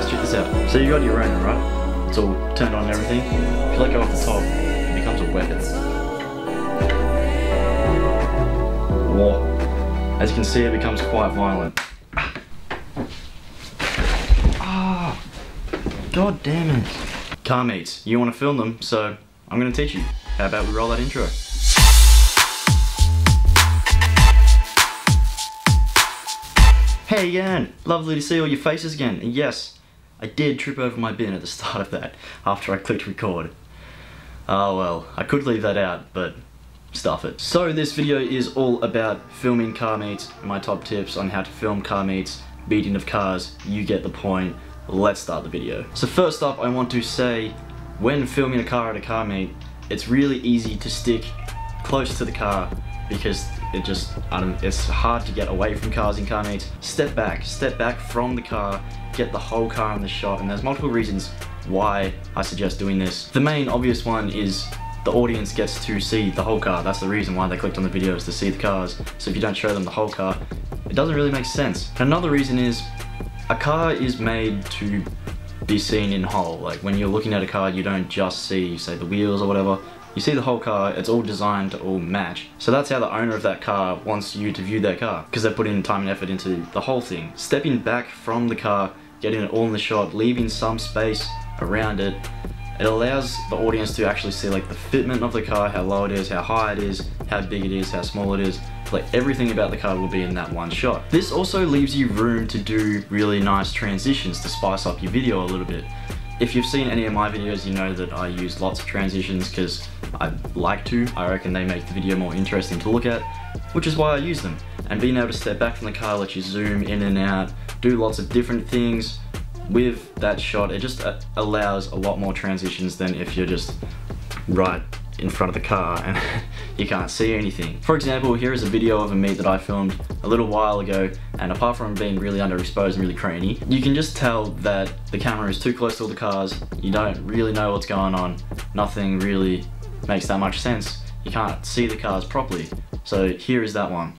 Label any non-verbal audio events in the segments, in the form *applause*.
guys, check this out. So you got your own, right? It's all turned on and everything. If you let go off the top, it becomes a weapon. Or, as you can see, it becomes quite violent. Ah! God damn it. Car meets, you want to film them, so I'm going to teach you. How about we roll that intro? Hey again! Lovely to see all your faces again. And yes, I did trip over my bin at the *laughs* start of that after I clicked record. Oh well, I could leave that out, but stuff it. So this video is all about filming car meets, my top tips on how to film car meets, beating of cars, you get the point. Let's start the video. So first up, I want to say, when filming a car at a car meet, it's really easy to stick close to the car because it just, I don't, it's hard to get away from cars in car meets. Step back, step back from the car, get the whole car in the shot, and there's multiple reasons why I suggest doing this. The main obvious one is the audience gets to see the whole car. That's the reason why they clicked on the videos to see the cars. So if you don't show them the whole car, it doesn't really make sense. Another reason is a car is made to be seen in whole. Like when you're looking at a car, you don't just see, say, the wheels or whatever. You see the whole car, it's all designed to all match. So that's how the owner of that car wants you to view their car, because they put in time and effort into the whole thing. Stepping back from the car, getting it all in the shot, leaving some space around it, it allows the audience to actually see like the fitment of the car, how low it is, how high it is, how big it is, how small it is. Like everything about the car will be in that one shot. This also leaves you room to do really nice transitions to spice up your video a little bit. If you've seen any of my videos, you know that I use lots of transitions because I like to. I reckon they make the video more interesting to look at, which is why I use them. And being able to step back from the car, let you zoom in and out, do lots of different things with that shot, it just uh, allows a lot more transitions than if you're just right in front of the car and *laughs* you can't see anything. For example, here is a video of a meet that I filmed a little while ago and apart from being really underexposed and really cranny, you can just tell that the camera is too close to all the cars, you don't really know what's going on, nothing really makes that much sense, you can't see the cars properly. So here is that one.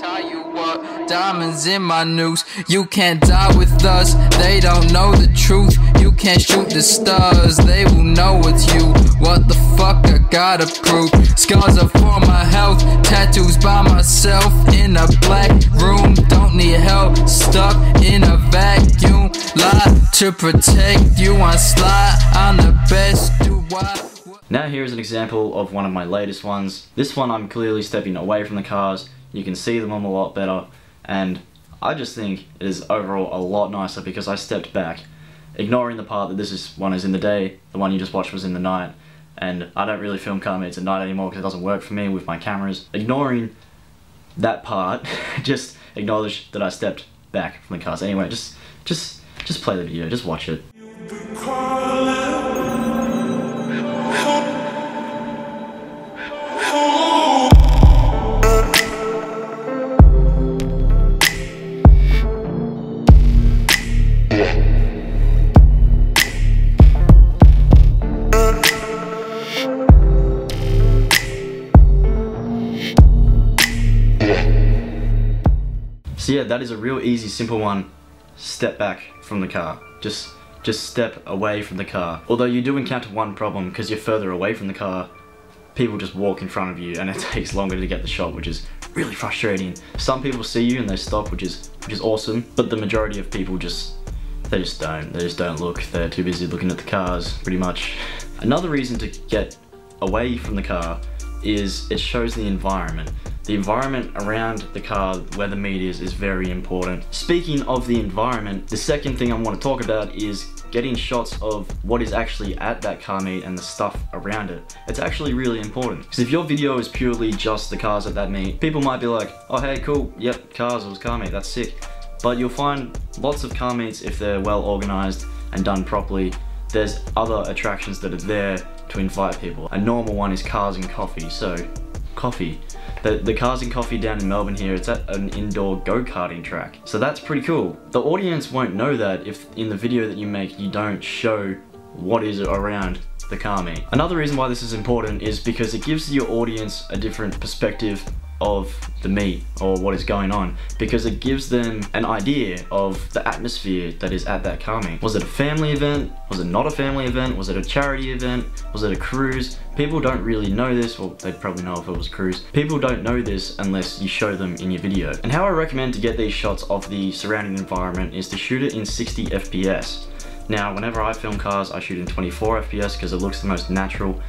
Tie you up, diamonds in my noose. You can't die with us, they don't know the truth. You can't shoot the stars, they will know it's you. What the fuck I gotta prove? Scars are for my health, tattoos by myself in a black room. Don't need help, stuck in a vacuum. Lie to protect you on slide. I'm the best, do what? Now here's an example of one of my latest ones. This one I'm clearly stepping away from the cars. You can see them on a lot better and I just think it is overall a lot nicer because I stepped back ignoring the part that this is one is in the day, the one you just watched was in the night and I don't really film car meets at night anymore because it doesn't work for me with my cameras. Ignoring that part, *laughs* just acknowledge that I stepped back from the cars. Anyway, just just just play the video, just watch it. Yeah, that is a real easy, simple one. Step back from the car. Just, just step away from the car. Although you do encounter one problem because you're further away from the car, people just walk in front of you and it *laughs* takes longer to get the shot, which is really frustrating. Some people see you and they stop, which is, which is awesome, but the majority of people just, they just don't. They just don't look. They're too busy looking at the cars, pretty much. Another reason to get away from the car is it shows the environment. The environment around the car where the meet is is very important. Speaking of the environment, the second thing I want to talk about is getting shots of what is actually at that car meet and the stuff around it. It's actually really important because if your video is purely just the cars at that meet, people might be like, oh hey cool, yep, cars, it was car meet, that's sick. But you'll find lots of car meets if they're well organized and done properly, there's other attractions that are there to invite people. A normal one is cars and coffee, so coffee. The, the Cars and Coffee down in Melbourne here, it's at an indoor go-karting track. So that's pretty cool. The audience won't know that if in the video that you make you don't show what is around the car meet. Another reason why this is important is because it gives your audience a different perspective of the meet or what is going on because it gives them an idea of the atmosphere that is at that car meet. Was it a family event? Was it not a family event? Was it a charity event? Was it a cruise? People don't really know this, well they'd probably know if it was cruise. People don't know this unless you show them in your video. And how I recommend to get these shots of the surrounding environment is to shoot it in 60 FPS. Now whenever I film cars I shoot in 24 FPS because it looks the most natural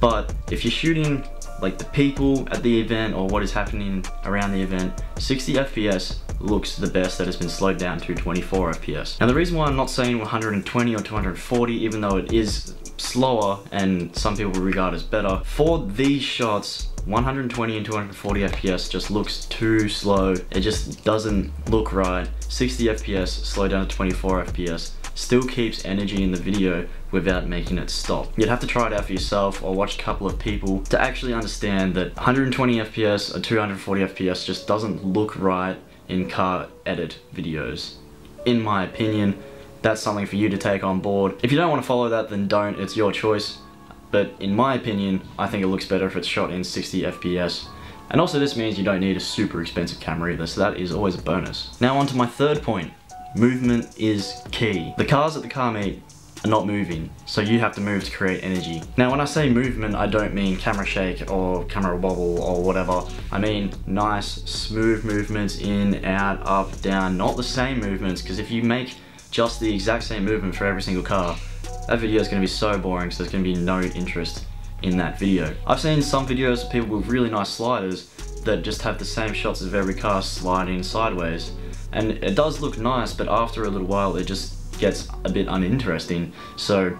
but if you're shooting like the people at the event or what is happening around the event, 60 FPS looks the best that has been slowed down to 24 FPS. Now the reason why I'm not saying 120 or 240 even though it is slower and some people regard as better, for these shots 120 and 240 FPS just looks too slow. It just doesn't look right. 60 FPS, slow down to 24 FPS still keeps energy in the video without making it stop. You'd have to try it out for yourself or watch a couple of people to actually understand that 120 FPS or 240 FPS just doesn't look right in car edit videos. In my opinion, that's something for you to take on board. If you don't want to follow that, then don't, it's your choice. But in my opinion, I think it looks better if it's shot in 60 FPS. And also this means you don't need a super expensive camera either, so that is always a bonus. Now on to my third point. Movement is key. The cars at the car meet are not moving, so you have to move to create energy. Now when I say movement, I don't mean camera shake or camera wobble or whatever. I mean nice, smooth movements in, out, up, down, not the same movements, because if you make just the exact same movement for every single car, that video is going to be so boring, so there's going to be no interest in that video. I've seen some videos of people with really nice sliders that just have the same shots of every car sliding sideways and it does look nice but after a little while it just gets a bit uninteresting so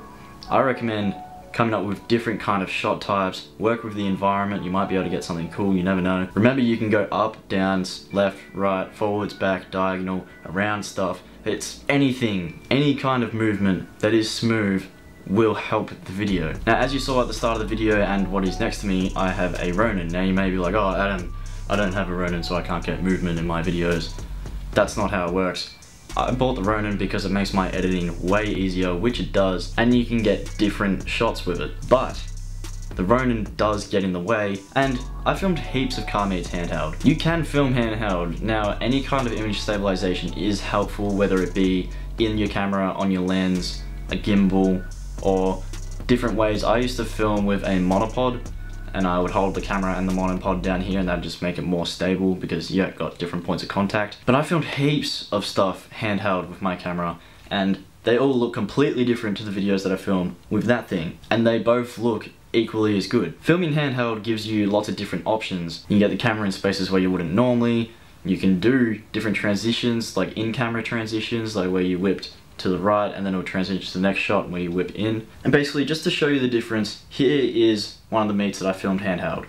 I recommend coming up with different kind of shot types, work with the environment, you might be able to get something cool, you never know. Remember you can go up, down, left, right, forwards, back, diagonal, around stuff. It's anything, any kind of movement that is smooth will help the video. Now as you saw at the start of the video and what is next to me, I have a Ronin. Now you may be like, oh Adam, I don't have a Ronin so I can't get movement in my videos. That's not how it works. I bought the Ronin because it makes my editing way easier, which it does, and you can get different shots with it. But the Ronin does get in the way, and I filmed heaps of car meets handheld. You can film handheld. Now, any kind of image stabilization is helpful, whether it be in your camera, on your lens, a gimbal, or different ways. I used to film with a monopod, and I would hold the camera and the monopod down here and that'd just make it more stable because yeah, got different points of contact. But I filmed heaps of stuff handheld with my camera and they all look completely different to the videos that I filmed with that thing. And they both look equally as good. Filming handheld gives you lots of different options. You can get the camera in spaces where you wouldn't normally, you can do different transitions, like in-camera transitions, like where you whipped to the right and then it'll transition to the next shot where you whip in. And basically just to show you the difference, here is one of the meets that I filmed handheld.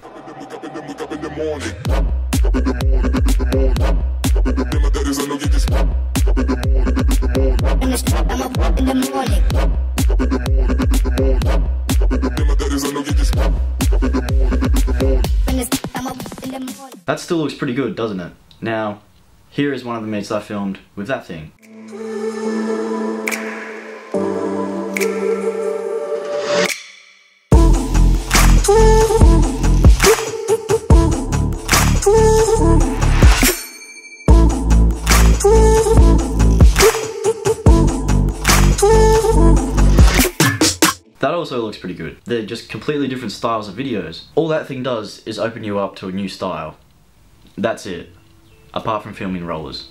That still looks pretty good, doesn't it? Now, here is one of the meets I filmed with that thing. That also looks pretty good. They're just completely different styles of videos. All that thing does is open you up to a new style. That's it. Apart from filming rollers.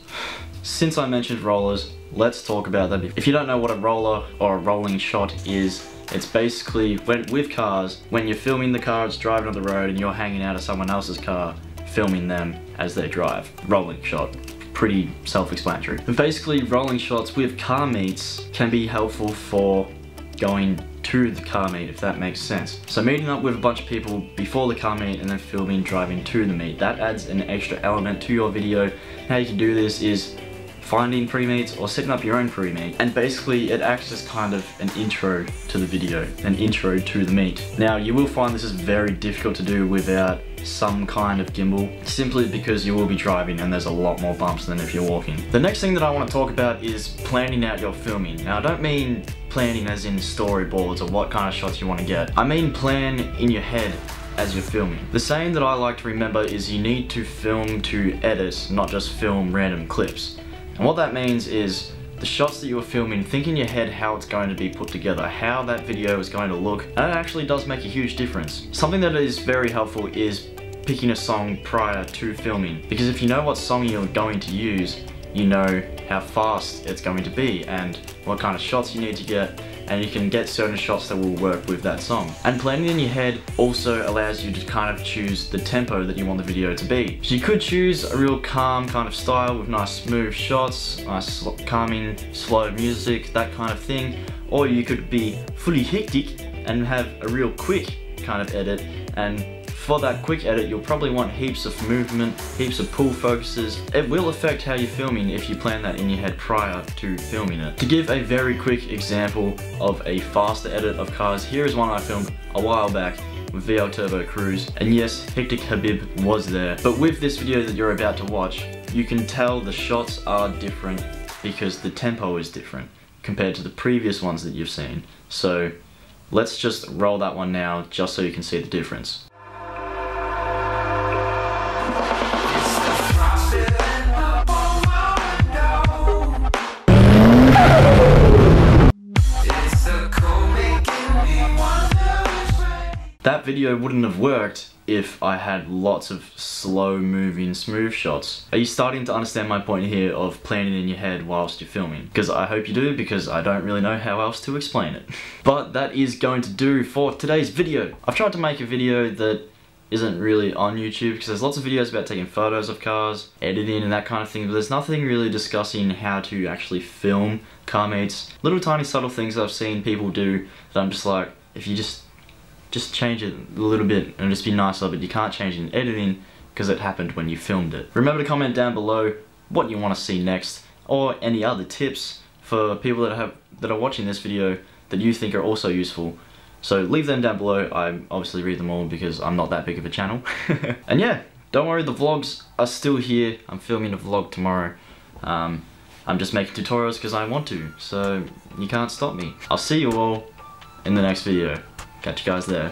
Since I mentioned rollers, let's talk about that. If you don't know what a roller or a rolling shot is, it's basically when with cars, when you're filming the car, it's driving on the road and you're hanging out of someone else's car, filming them as they drive. Rolling shot pretty self-explanatory. But basically, rolling shots with car meets can be helpful for going to the car meet, if that makes sense. So meeting up with a bunch of people before the car meet and then filming driving to the meet, that adds an extra element to your video. How you can do this is finding pre-meets or setting up your own pre-meet and basically it acts as kind of an intro to the video, an intro to the meet. Now you will find this is very difficult to do without some kind of gimbal simply because you will be driving and there's a lot more bumps than if you're walking. The next thing that I want to talk about is planning out your filming. Now I don't mean planning as in storyboards or what kind of shots you want to get. I mean plan in your head as you're filming. The saying that I like to remember is you need to film to edit, not just film random clips. And what that means is the shots that you are filming, think in your head how it's going to be put together, how that video is going to look, and it actually does make a huge difference. Something that is very helpful is picking a song prior to filming, because if you know what song you're going to use, you know how fast it's going to be and what kind of shots you need to get and you can get certain shots that will work with that song. And planning in your head also allows you to kind of choose the tempo that you want the video to be. So you could choose a real calm kind of style with nice smooth shots, nice calming slow music, that kind of thing. Or you could be fully hectic and have a real quick kind of edit and for that quick edit, you'll probably want heaps of movement, heaps of pull focuses. It will affect how you're filming if you plan that in your head prior to filming it. To give a very quick example of a faster edit of cars, here is one I filmed a while back with VL Turbo Cruise. And yes, Hectic Habib was there. But with this video that you're about to watch, you can tell the shots are different because the tempo is different compared to the previous ones that you've seen. So let's just roll that one now just so you can see the difference. That video wouldn't have worked if I had lots of slow moving smooth shots. Are you starting to understand my point here of planning in your head whilst you're filming? Because I hope you do because I don't really know how else to explain it. *laughs* But that is going to do for today's video. I've tried to make a video that isn't really on YouTube because there's lots of videos about taking photos of cars, editing and that kind of thing, but there's nothing really discussing how to actually film car meets. Little tiny subtle things I've seen people do that I'm just like, if you just just change it a little bit and just be nice nicer, but you can't change it in editing because it happened when you filmed it. Remember to comment down below what you want to see next or any other tips for people that have that are watching this video that you think are also useful. So leave them down below. I obviously read them all because I'm not that big of a channel. *laughs* and yeah, don't worry, the vlogs are still here. I'm filming a vlog tomorrow. Um, I'm just making tutorials because I want to, so you can't stop me. I'll see you all in the next video. Catch you guys there.